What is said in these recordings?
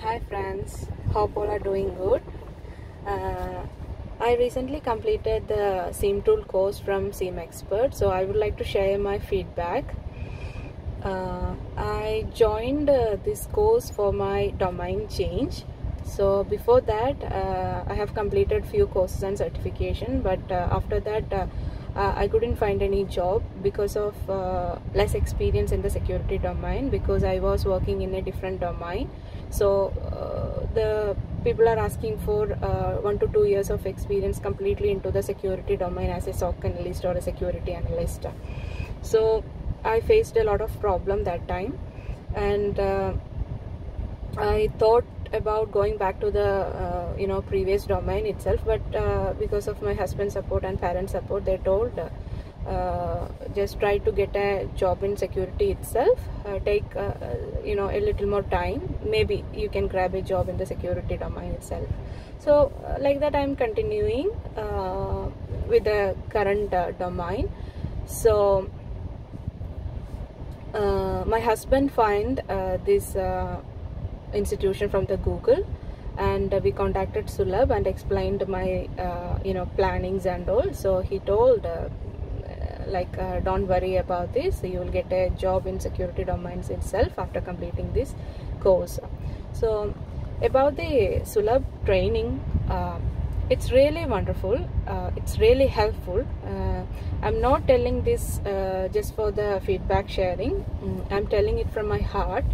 Hi friends, hope all are doing good. Uh, I recently completed the SIEM tool course from SIEM Xpert, so I would like to share my feedback. Uh, I joined uh, this course for my domain change. So before that, uh, I have completed few courses and certification, but uh, after that, uh, I couldn't find any job because of less experience in the security domain because I was working in a different domain. So uh, the people are asking for uh, one to two years of experience completely into the security domain as a SOC analyst or a security analyst. So I faced a lot of problem that time, and uh, I thought about going back to the uh, you know previous domain itself, but uh, because of my husband's support and parents' support, they told. Uh, just try to get a job in security itself. Uh, take uh, you know a little more time. Maybe you can grab a job in the security domain itself. So like that i'm continuing with the current domain. So uh, my husband find uh, this uh, institution from the google and we contacted Sulab and explained my you know plannings and all. So he told like uh, don't worry about this. You will get a job in security domains itself after completing this course. So about the sulabh training uh, it's really wonderful. Uh, it's really helpful. Uh, i'm not telling this uh, just for the feedback sharing. Mm, i'm telling it from my heart.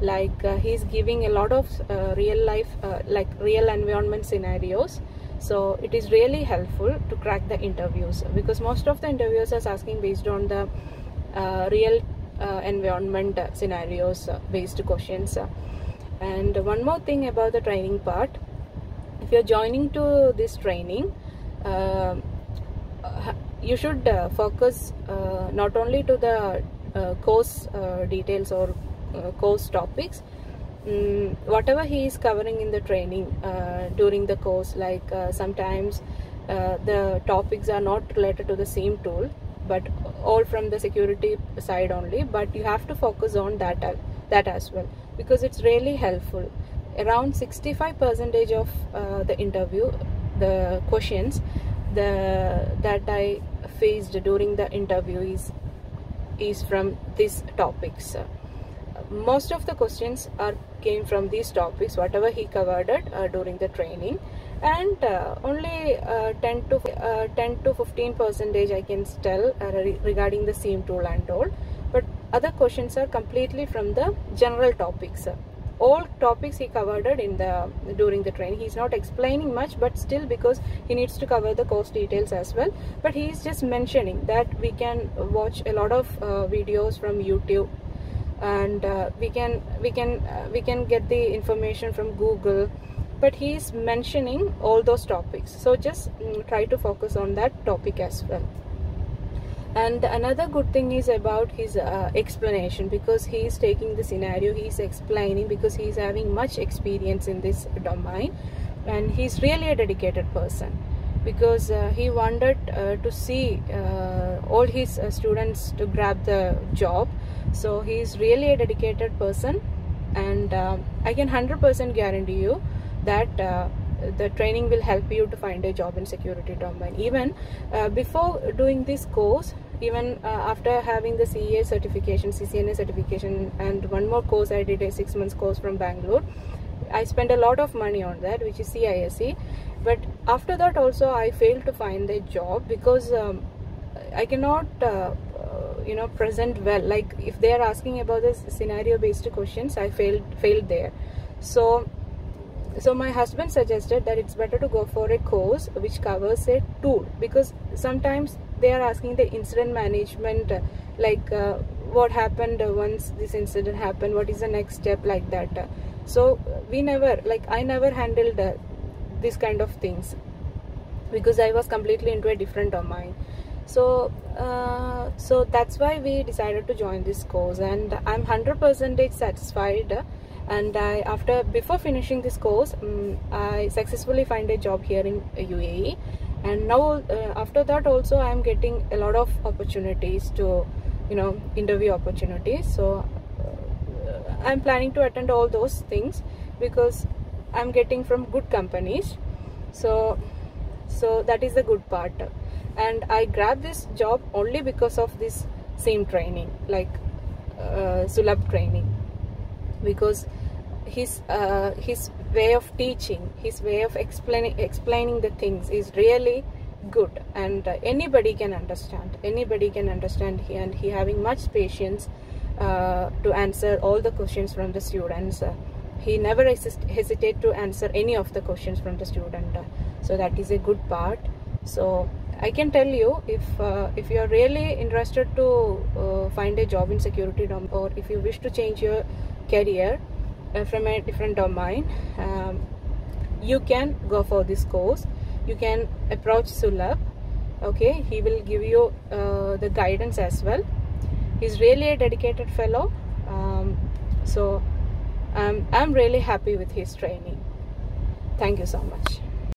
Like uh, he's giving a lot of uh, real life uh, like real environment scenarios so it is really helpful to crack the interviews because most of the interviewers are asking based on the uh, real uh, environment scenarios uh, based questions. And one more thing about the training part. If you're joining to this training uh, you should uh, focus not only to the course details or course topics mm, whatever he is covering in the training uh, during the course like uh, sometimes uh, the topics are not related to the SIEM tool but all from the security side only but you have to focus on that uh, that as well because it's really helpful. Around 65 percentage of uh, the interview the questions the that i faced during the interview is is from these topics most of the questions are came from these topics whatever he covered it uh, during the training. And uh, only uh, 10 to uh, 10 to 15 percentage i can tell uh, re- regarding the SIEM tool and all. But other questions are completely from the general topics. All topics he covered in the during the training. He's not explaining much but still because he needs to cover the course details as well. But he's just mentioning that we can watch a lot of uh, videos from youtube and uh, we can we can uh, we can get the information from google. But he is mentioning all those topics. So just mm, try to focus on that topic as well. And another good thing is about his uh, explanation. Because he is taking the scenario he is explaining because he is having much experience in this domain. And he is really a dedicated person. Because uh, he wanted uh, to see uh, all his uh, students to grab the job so he is really a dedicated person and uh, i can 100% guarantee you that uh, the training will help you to find a job in security domain even uh, before doing this course even uh, after having the CEA certification CCNA certification and one more course I did a 6 months course from Bangalore I spent a lot of money on that which is CISE but after that also I failed to find a job because um, I cannot uh, you know present well. Like if they are asking about this scenario based questions I failed failed there. So so my husband suggested that it's better to go for a course which covers a tool because sometimes they are asking the incident management like uh, what happened once this incident happened what is the next step like that. So we never like i never handled uh, this kind of things because i was completely into a different domain so uh, so that's why we decided to join this course. And i'm 100% satisfied. And I after before finishing this course um, I successfully find a job here in UAE and now uh, after that also I am getting a lot of opportunities to you know interview opportunities. So uh, I'm planning to attend all those things because i'm getting from good companies. So so that is the good part and i grabbed this job only because of this SIEM training like uh, training. Because his uh, his way of teaching his way of explaining explaining the things is really good. And uh, anybody can understand anybody can understand he, and he having much patience uh, to answer all the questions from the students. Uh, he never hesitate to answer any of the questions from the student. Uh, so that is a good part. So i can tell you if uh, if you are really interested to uh, find a job in security dom- or if you wish to change your career uh, from a different domain um, you can go for this course. You can approach sulabh okay? He will give you uh, the guidance as well. He's really a dedicated fellow um, so um, i'm really happy with his training. Thank you so much